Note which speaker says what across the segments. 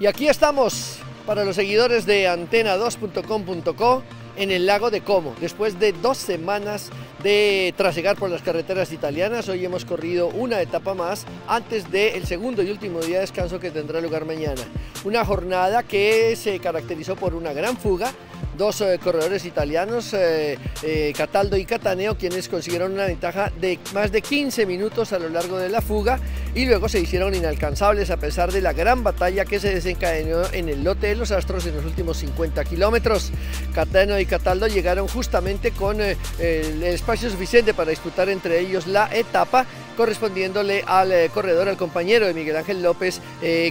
Speaker 1: Y aquí estamos para los seguidores de antena2.com.co en el lago de Como. Después de dos semanas de trasegar por las carreteras italianas, hoy hemos corrido una etapa más antes del segundo y último día de descanso que tendrá lugar mañana. Una jornada que se caracterizó por una gran fuga, dos eh, corredores italianos, eh, eh, Cataldo y Cataneo, quienes consiguieron una ventaja de más de 15 minutos a lo largo de la fuga y luego se hicieron inalcanzables a pesar de la gran batalla que se desencadenó en el lote de los Astros en los últimos 50 kilómetros. Cataneo y Cataldo llegaron justamente con el espacio suficiente para disputar entre ellos la etapa correspondiéndole al corredor, al compañero de Miguel Ángel López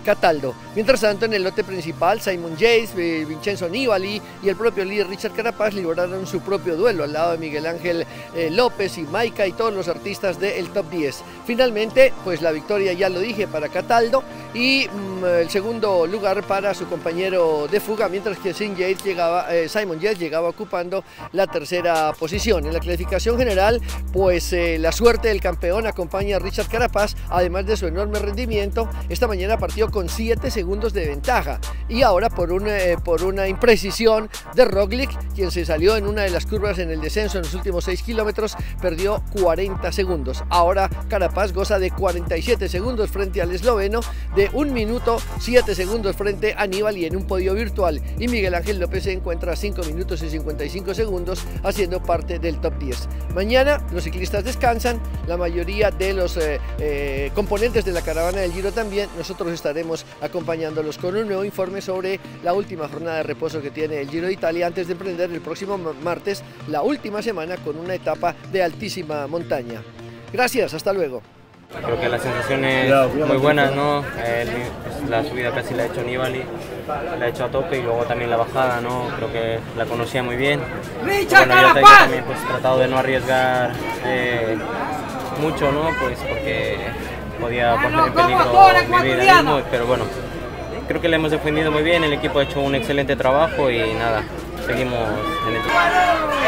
Speaker 1: Cataldo. Mientras tanto, en el lote principal, Simon Yates, Vincenzo Nibali y el propio líder Richard Carapaz libraron su propio duelo al lado de Miguel Ángel eh, López y Maika y todos los artistas del top 10. Finalmente, pues la victoria ya lo dije para Cataldo y mm, el segundo lugar para su compañero de fuga, mientras que llegaba, eh, Simon Yates llegaba ocupando la tercera posición. En la clasificación general, pues eh, la suerte del campeón acompaña a Richard Carapaz, además de su enorme rendimiento. Esta mañana partió con 7 segundos de ventaja y ahora por, un, por una imprecisión de Roglic, quien se salió en una de las curvas en el descenso en los últimos 6 kilómetros, perdió 40 segundos. Ahora Carapaz goza de 47 segundos frente al esloveno, de 1 minuto 7 segundos frente a Aníbal y en un podio virtual. Y Miguel Ángel López se encuentra a 5 minutos y 55 segundos haciendo parte del top 10. Mañana los ciclistas descansan, la mayoría de los eh, eh, componentes de la caravana del Giro también. Nosotros estaremos acompañándolos con un nuevo informe sobre la última jornada de reposo que tiene el Giro de Italia antes de emprender el próximo martes la última semana con una etapa de altísima montaña. Gracias, hasta luego.
Speaker 2: Creo que las sensaciones muy buenas, ¿no? la subida casi la ha hecho Nibali, la ha hecho a tope y luego también la bajada, ¿no? Creo que la conocía muy bien. Bueno, yo también pues tratado de no arriesgar eh, mucho, ¿no? Pues porque podía poner en peligro mi vida mismo, pero bueno, creo que le hemos defendido muy bien, el equipo ha hecho un excelente trabajo y nada, seguimos en el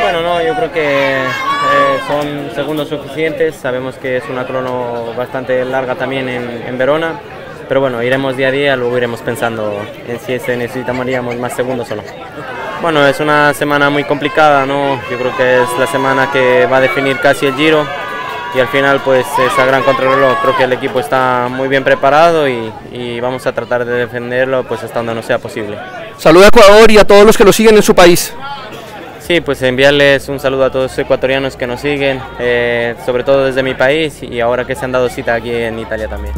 Speaker 2: Bueno, no, yo creo que eh, son segundos suficientes, sabemos que es una crono bastante larga también en, Verona, pero bueno, iremos día a día, luego iremos pensando en si se necesitaríamos más segundos o no. Bueno, es una semana muy complicada, ¿no? Yo creo que es la semana que va a definir casi el Giro y al final pues esa gran contrarreloj creo que el equipo está muy bien preparado y, y, vamos a tratar de defenderlo pues hasta donde no sea posible.
Speaker 1: Saluda a Ecuador y a todos los que lo siguen en su país.
Speaker 2: Sí, pues enviarles un saludo a todos los ecuatorianos que nos siguen, eh, sobre todo desde mi país y ahora que se han dado cita aquí en Italia también.